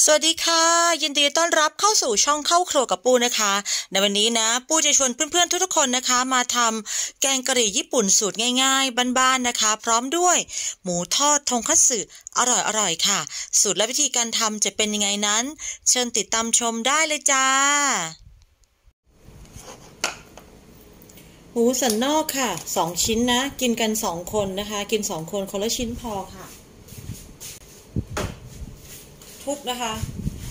สวัสดีค่ะ ยินดีต้อนรับเข้าสู่ช่องเข้าครัวกับปูนะคะ ในวันนี้นะ ปูจะชวนเพื่อนๆทุกๆคนนะคะ มาทำแกงกะหรี่ญี่ปุ่นสูตรง่ายๆบ้านๆนะคะ พร้อมด้วย หมูทอดทงคัตสึอร่อยๆค่ะ สูตรและวิธีการทำจะเป็นยังไงนั้น เชิญติดตามชมได้เลยจ้า หมูสันนอกค่ะสองชิ้นนะ กินกันสองคนนะคะ กินสองคนคนละชิ้นพอค่ะ ทุบนะคะ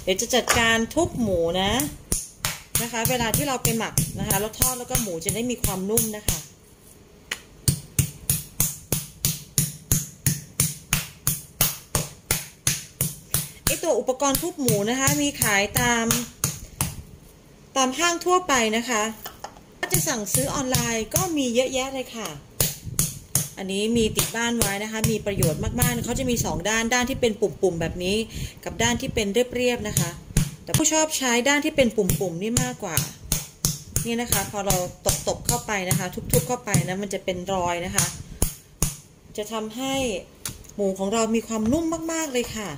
เดี๋ยวจะจัดการทุบหมูนะนะคะ เวลาที่เราไปหมักนะคะ แล้วทอดแล้วก็หมูจะได้มีความนุ่มนะคะไอตัวอุปกรณ์ทุบหมูนะคะ มีขายตามตามห้างทั่วไปนะคะ ถ้าจะสั่งซื้อออนไลน์ก็มีเยอะแยะเลยค่ะ อันนี้มีติดบ้านไว้นะคะ มีประโยชน์มากๆเขาจะมี 2 ด้านด้านที่เป็นปุ่มๆแบบนี้ กับด้านที่เป็นเรียบๆนะคะ แต่ผู้ชอบใช้ด้านที่เป็นปุ่มๆนี่มากกว่านี่นะคะ พอเราตบๆเข้าไปนะคะ ทุบๆเข้าไปนะมันจะเป็นรอยนะคะ จะทำให้หมูของเรามีความนุ่มมากๆเลยค่ะ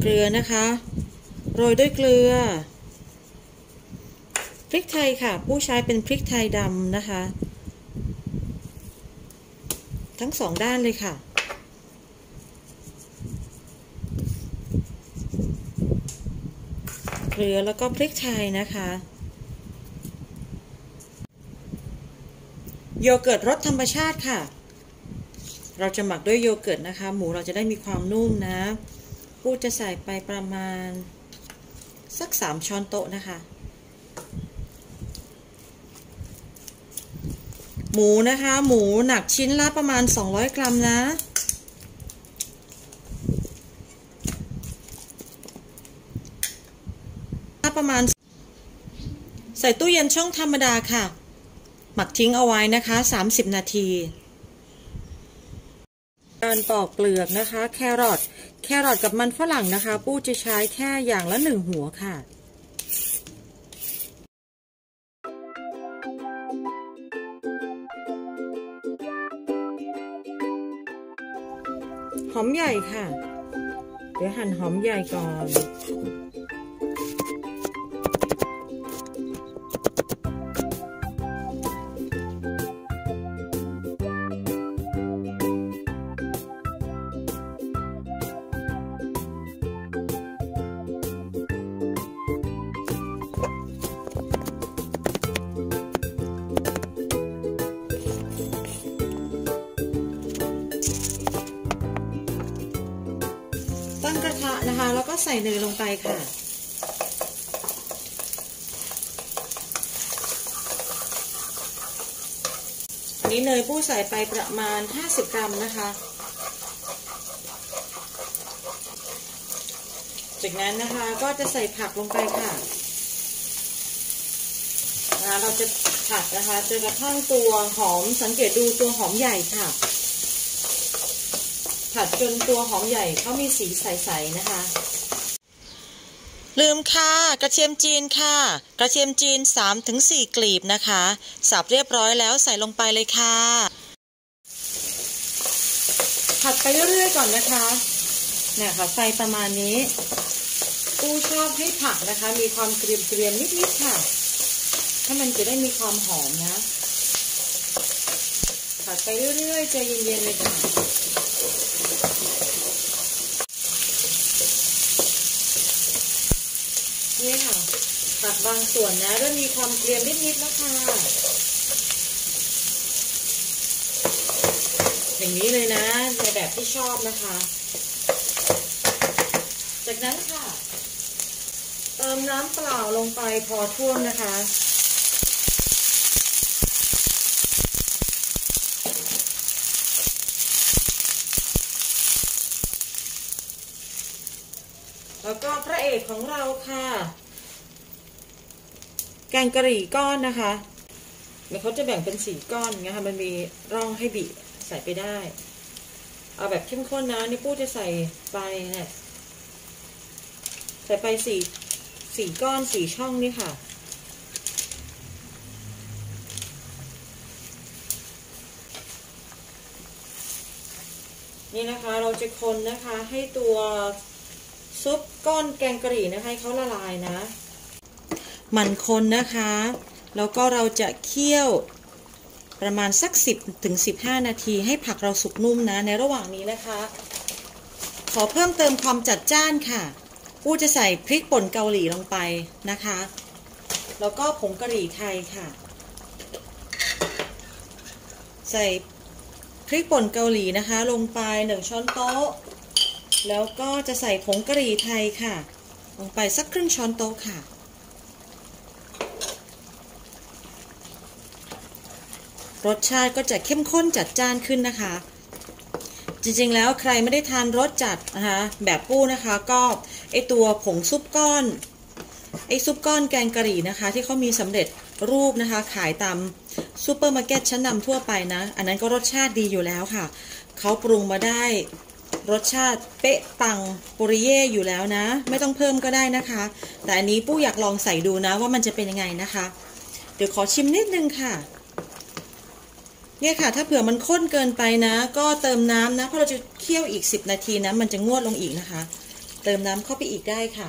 เกลือนะคะ โรยด้วยเกลือ ริกไทยค่ะ ผู้ใช้เป็นพริกไทยดำนะคะ ทั้งสองด้านเลยค่ะเกลือแล้วก็พริกไทยนะคะโยเกิร์ตรสธรรมชาติค่ะ เราจะหมักด้วยโยเกิร์ตนะคะ หมูเราจะได้มีความนุ่มนะ ปูจะใส่ไปประมาณ สักสามช้อนโต๊ะนะคะ หมูนะคะ หมูหนักชิ้นละประมาณ 200 กรัมนะ ประมาณ ใส่ตู้เย็นช่องธรรมดาค่ะ หมักทิ้งเอาไว้นะคะ 30 นาที การปอกเปลือกนะคะ แครอท แครอทกับมันฝรั่งนะคะ ปู้จะใช้แค่อย่างละหนึ่งหัวค่ะ หอมใหญ่ค่ะ เดี๋ยวหั่นหอมใหญ่ก่อน ตั้งกระทะนะคะ แล้วก็ใส่เนยลงไปค่ะ อันนี้เนยผู้ใส่ไปประมาณ 50 กรัมนะคะ จากนั้นนะคะก็จะใส่ผักลงไปค่ะนะเราจะผัดนะคะจนกระทั่งตัวหอมสังเกตดูตัวหอมใหญ่ค่ะ ผัดจนตัวหอมใหญ่เขามีสีใสๆนะคะ ลืมค่ะ กระเทียมจีนค่ะ กระเทียมจีน 3-4 กลีบนะคะ สับเรียบร้อยแล้วใส่ลงไปเลยค่ะ ผัดไปเรื่อยๆก่อนนะคะเนี่ยค่ะไฟประมาณนี้ปูชอบให้ผักนะคะ มีความเกรียมๆนิดๆค่ะถ้ามันจะได้มีความหอมนะ ผัดไปเรื่อยๆใจเย็นๆเลยค่ะ นี่ค่ะตัดบางส่วนนะเริ่มมีความเกรียมนิดๆแล้วค่ะอย่างนี้เลยนะในแบบที่ชอบนะคะ จากนั้นค่ะ เติมน้ำเปล่าลงไปพอท่วมนะคะ แล้วก็พระเอกของเราค่ะ แกงกะหรี่ก้อนนะคะเดี๋ยวเขาจะแบ่งเป็นสี่ก้อนอย่างค่ะมันมีร่องให้บีใส่ไปได้ เอาแบบเข้มข้นนะนี่ปู้จะใส่ไปเนี่ยใส่ไปสี่สี่ก้อนสี่ช่องนี่ค่ะนี่นะคะเราจะคนนะคะให้ตัว ซุปก้อนแกงกะหรี่นะคะให้เขาละลายนะ หมั่นคนนะคะ แล้วก็เราจะเคี่ยวประมาณสัก 10ถึง15 นาทีให้ผักเราสุกนุ่มนะ ในระหว่างนี้นะคะ ขอเพิ่มเติมความจัดจ้านค่ะปู้จะใส่พริกป่นเกาหลีลงไปนะคะ แล้วก็ผงกะหรี่ไทยค่ะ ใส่พริกป่นเกาหลีนะคะ ลงไปหนึ่งช้อนโต๊ะ แล้วก็จะใส่ผงกะหรี่ไทยค่ะ ลงไปสักครึ่งช้อนโต๊ะค่ะ รสชาติก็จะเข้มข้นจัดจ้านขึ้นนะคะ จริงๆแล้วใครไม่ได้ทานรสจัดนะคะแบบปู้นะคะ ก็ไอตัวผงซุปก้อนไอซุปก้อนแกงกะหรี่นะคะ ที่เขามีสำเร็จรูปนะคะ ขายตามซูเปอร์มาร์เก็ตชั้นนำทั่วไปนะ อันนั้นก็รสชาติดีอยู่แล้วค่ะ เขาปรุงมาได้ รสชาติเป๊ะปังปุริเย่อยู่แล้วนะ ไม่ต้องเพิ่มก็ได้นะคะ แต่อันนี้ปูอยากลองใส่ดูนะว่ามันจะเป็นยังไงนะคะ เดี๋ยวขอชิมนิดนึงค่ะ เนี่ยค่ะ ถ้าเผื่อมันข้นเกินไปนะ ก็เติมน้ำนะเพราะเราจะเคี่ยวอีก 10 นาทีนะมันจะงวดลงอีกนะคะ เติมน้ำเข้าไปอีกได้ค่ะ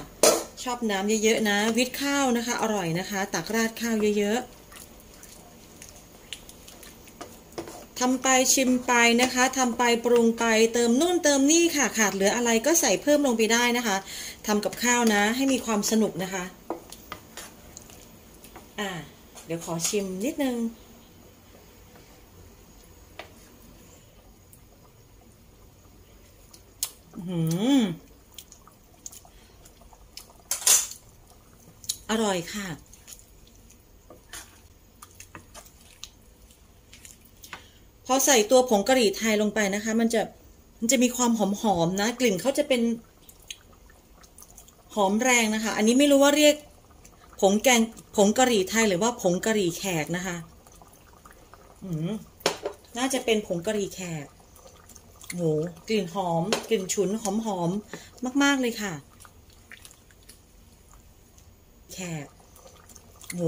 ชอบน้ำเยอะๆนะ วิตข้าวนะคะ อร่อยนะคะ ตักราดข้าวเยอะๆำไปชิมไปนะคะทำไปปรุงไปเติมนู่นเติมนี่ค่ะ ขาดเหลืออะไรก็ใส่เพิ่มลงไปได้นะคะทำกับข้าวนะ ให้มีความสนุกนะคะ อ่า เดี๋ยวขอชิมนิดนึงหืมอร่อยค่ะ พอใส่ตัวผงกะหรี่ไทยลงไปนะคะ มันจะมันจะมีความหอมๆนะ กลิ่นเขาจะเป็น หอมแรงนะคะ อันนี้ไม่รู้ว่าเรียกผงแกงผงกะหรี่ไทยหรือว่าผงกะหรี่แขกนะคะอืมน่าจะเป็นผงกะหรี่แขกโหกลิ่นหอม กลิ่นฉุนหอมหอมมาก ๆ เลยค่ะ แขกโห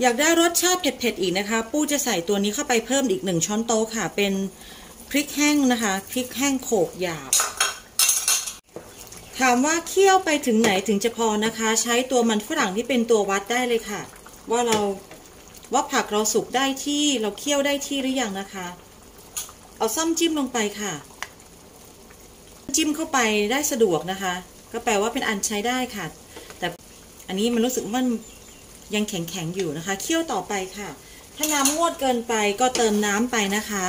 อยากได้รสชาติเผ็ดๆอีกนะคะ ปู้จะใส่ตัวนี้เข้าไปเพิ่มอีกหนึ่งช้อนโต๊ะค่ะ เป็นพริกแห้งนะคะ พริกแห้งโขกหยาบ ถามว่าเคี่ยวไปถึงไหนถึงจะพอนะคะ ใช้ตัวมันฝรั่งที่เป็นตัววัดได้เลยค่ะ ว่าเราว่าผักเราสุกได้ที่เราเคี่ยวได้ที่หรือยังนะคะ เอาซ่อมจิ้มลงไปค่ะ จิ้มเข้าไปได้สะดวกนะคะ ก็แปลว่าเป็นอันใช้ได้ค่ะ แต่อันนี้มันรู้สึกมัน ยังแข็งๆอยู่นะคะ เคี่ยวต่อไปค่ะ ถ้าน้ำงวดเกินไปก็เติมน้ำไปนะคะ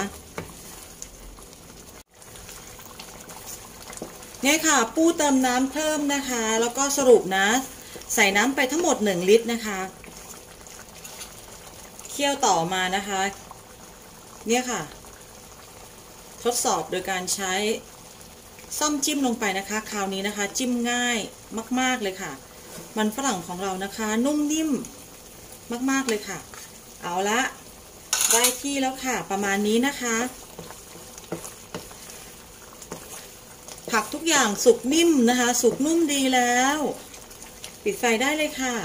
เนี่ยค่ะ ปูเติมน้ำเพิ่มนะคะ แล้วก็สรุปนะ ใส่น้ำไปทั้งหมด 1 ลิตรนะคะ เคี่ยวต่อมานะคะ เนี่ยค่ะ ทดสอบโดยการใช้ซ่อมจิ้มลงไปนะคะ คราวนี้นะคะ จิ้มง่ายมาก ๆ เลยค่ะ มันฝรั่งของเรานะคะ นุ่มนิ่มมาก ๆ เลยค่ะ เอาละได้ที่แล้วค่ะ ประมาณนี้นะคะ ผักทุกอย่างสุกนิ่มนะคะ สุกนุ่มดีแล้ว ปิดไฟได้เลยค่ะ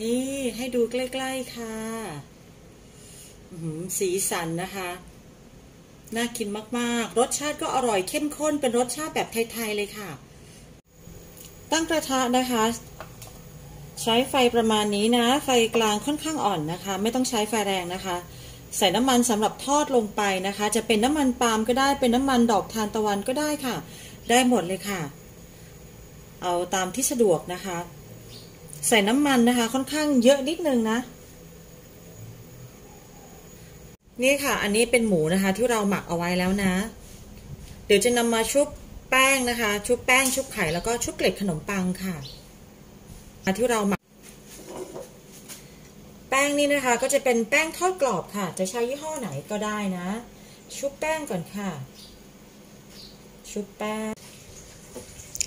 นี่ให้ดูใกล้ ๆ ค่ะสีสันนะคะ น่ากินมากๆ รสชาติก็อร่อยเข้มข้นเป็นรสชาติแบบไทย ๆ เลยค่ะ ตั้งกระทะนะคะ ใช้ไฟประมาณนี้นะ ไฟกลางค่อนข้างอ่อนนะคะ ไม่ต้องใช้ไฟแรงนะคะ ใส่น้ำมันสำหรับทอดลงไปนะคะ จะเป็นน้ำมันปาล์มก็ได้เป็นน้ำมันดอกทานตะวันก็ได้ค่ะ ได้หมดเลยค่ะ เอาตามที่สะดวกนะคะ ใส่น้ำมันนะคะ ค่อนข้างเยอะนิดนึงนะ นี่ค่ะ อันนี้เป็นหมูนะคะ ที่เราหมักเอาไว้แล้วนะ เดี๋ยวจะนำมาชุบแป้งนะคะ ชุบแป้ง ชุบไข่แล้วก็ชุบเกล็ดขนมปังค่ะมาที่เราหมัก แป้งนี่นะคะ ก็จะเป็นแป้งทอดกรอบค่ะ จะใช้ยี่ห้อไหนก็ได้นะ ชุบแป้งก่อนค่ะ ชุบแป้ง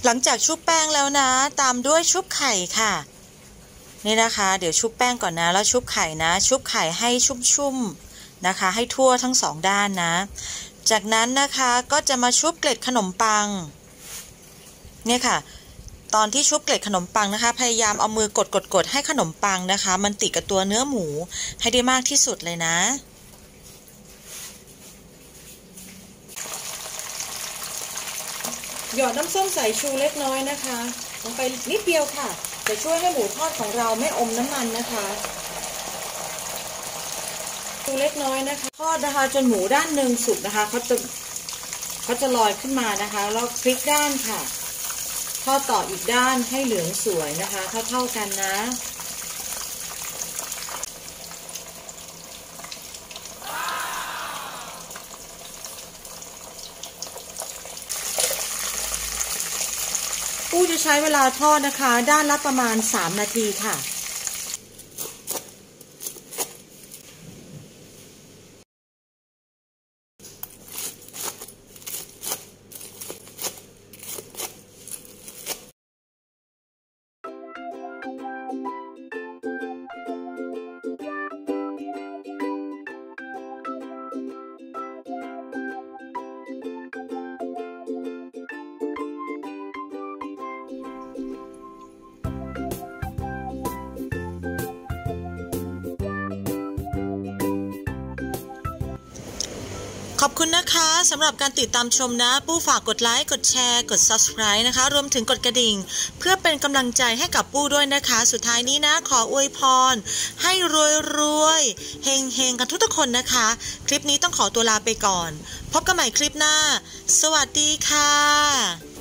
หลังจากชุบแป้งแล้วนะ ตามด้วยชุบไข่ค่ะ นี่นะคะ เดี๋ยวชุบแป้งก่อนนะ แล้วชุบไข่นะ ชุบไข่ให้ชุ่มๆนะคะ ให้ทั่วทั้งสองด้านนะ จากนั้นนะคะก็จะมาชุบเกล็ดขนมปัง เนี่ยค่ะ ตอนที่ชุบเกล็ดขนมปังนะคะ พยายามเอามือกดกดกดให้ขนมปังนะคะ มันติดกับตัวเนื้อหมูให้ได้มากที่สุดเลยนะหยอดน้ำส้มสายชูเล็กน้อยนะคะ ลงไปนิดเดียวค่ะ จะช่วยให้หมูทอดของเราไม่อมน้ำมันนะคะดูเล็กน้อยนะคะ ทอดนะคะ จนหมูด้านหนึ่งสุกนะคะเขาจะเขาจะลอยขึ้นมานะคะแล้วพลิกด้านค่ะทอดต่ออีกด้านให้เหลืองสวยนะคะเท่าเท่ากันนะ ปูจะใช้เวลาทอดนะคะ ด้านละประมาณ 3 นาทีค่ะ อบคุณนะคะสำหรับการติดตามชมนะ ปู้ฝากกดไลค์กดแชร์ กด subscribe นะคะ รวมถึงกดกระดิ่ง เพื่อเป็นกำลังใจให้กับปู้ด้วยนะคะ สุดท้ายนี้นะ ขออวยพร ให้รวยรวยเฮงเฮงกันทุกๆคนนะคะ คลิปนี้ต้องขอตัวลาไปก่อน พบกันใหม่คลิปหน้า สวัสดีค่ะ